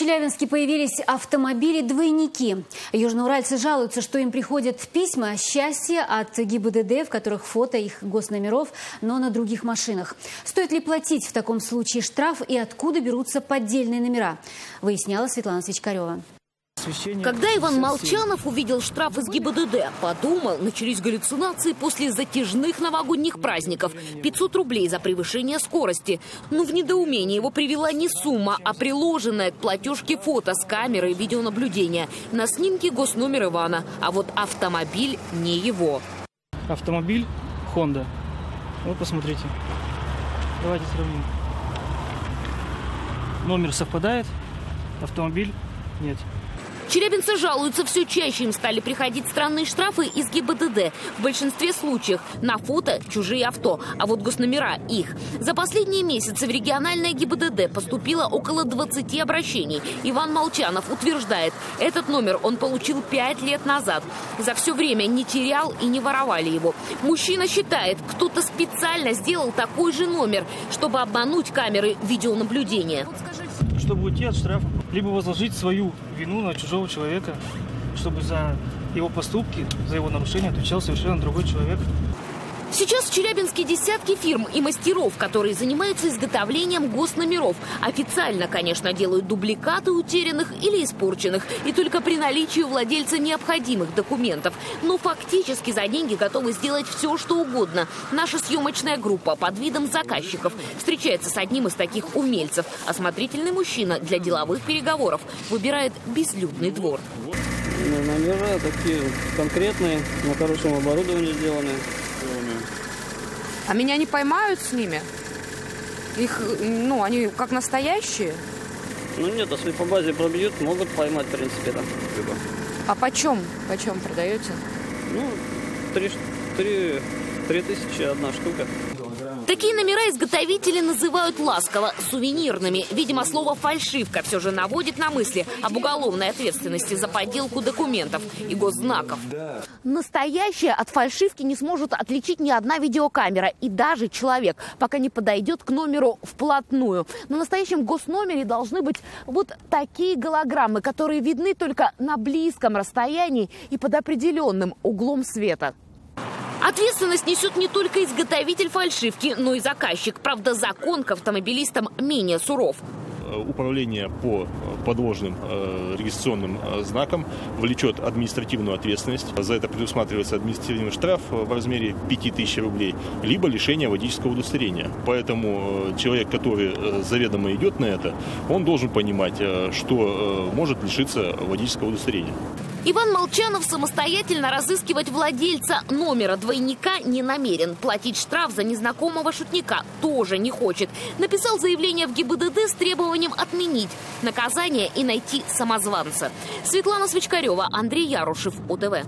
Челябинске появились автомобили-двойники. Южноуральцы жалуются, что им приходят письма счастья от ГИБДД, в которых фото их госномеров, но на других машинах. Стоит ли платить в таком случае штраф и откуда берутся поддельные номера? Выясняла Светлана Свечкарева. Когда Иван Молчанов увидел штраф из ГИБДД, подумал, начались галлюцинации после затяжных новогодних праздников. 500 рублей за превышение скорости. Но в недоумение его привела не сумма, а приложенная к платежке фото с камерой видеонаблюдения. На снимке госномер Ивана, а вот автомобиль не его. Автомобиль Honda. Вот посмотрите. Давайте сравним. Номер совпадает, автомобиль нет. Челябинцы жалуются все чаще. Им стали приходить странные штрафы из ГИБДД. В большинстве случаев на фото чужие авто, а вот госномера их. За последние месяцы в региональное ГИБДД поступило около 20 обращений. Иван Молчанов утверждает, этот номер он получил 5 лет назад. За все время не терял и не воровали его. Мужчина считает, кто-то специально сделал такой же номер, чтобы обмануть камеры видеонаблюдения чтобы уйти от штрафа, либо возложить свою вину на чужого человека, чтобы за его поступки, за его нарушение отвечал совершенно другой человек. Сейчас в Челябинске десятки фирм и мастеров, которые занимаются изготовлением госномеров. Официально, конечно, делают дубликаты утерянных или испорченных. И только при наличии у владельца необходимых документов. Но фактически за деньги готовы сделать все, что угодно. Наша съемочная группа под видом заказчиков встречается с одним из таких умельцев. Осмотрительный мужчина для деловых переговоров выбирает безлюдный двор. Номера такие конкретные, на хорошем оборудовании сделаны. А меня не поймают с ними? Их, ну, они как настоящие? Ну нет, если по базе пробьют, могут поймать, в принципе, там. Либо. А почем? Почем продаете? Ну, три, три, три тысячи одна штука. Такие номера изготовители называют ласково сувенирными. Видимо, слово «фальшивка» все же наводит на мысли об уголовной ответственности за подделку документов и госзнаков. Настоящее от фальшивки не сможет отличить ни одна видеокамера и даже человек, пока не подойдет к номеру вплотную. На настоящем госномере должны быть вот такие голограммы, которые видны только на близком расстоянии и под определенным углом света. Ответственность несет не только изготовитель фальшивки, но и заказчик. Правда, закон к автомобилистам менее суров управление по подложным э, регистрационным э, знакам влечет административную ответственность. За это предусматривается административный штраф в размере 5000 рублей, либо лишение водительского удостоверения. Поэтому э, человек, который заведомо идет на это, он должен понимать, что может лишиться водительского удостоверения. Иван Молчанов самостоятельно разыскивать владельца номера двойника не намерен. Платить штраф за незнакомого шутника тоже не хочет. Написал заявление в ГИБДД с требованием отменить наказание и найти самозванца. Светлана Свечкарева, Андрей Ярушев, УТВ.